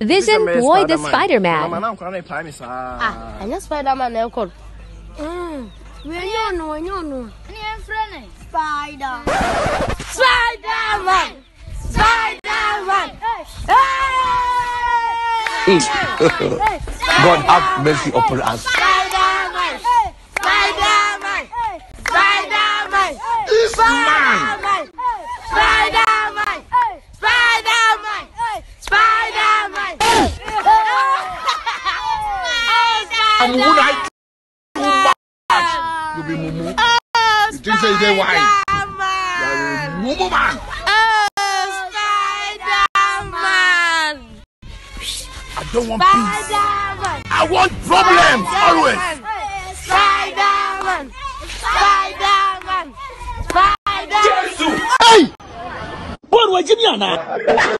Visionbwoy the Spider Mama Man. na nkwa na ipa mi saa. Ah, ɛnyɛ spiderman na ɛkɔ no. Wenye ono, wenye ono. Ni enfrene. Spider. Spiderman! Spiderman! God have mercy upon us. Spiderman! Spiderman! Spiderman! This man. Spiderman! Spiderman! I'm who I You be mumu. Oh, you think say you dey wise? You are a mumu man. Oh, Spiderman! I don't want peace. Spiderman! I want problems always. Spiderman! Spiderman! Spiderman! Hey! bọ́ọ̀lù ẹ̀jí ní àná.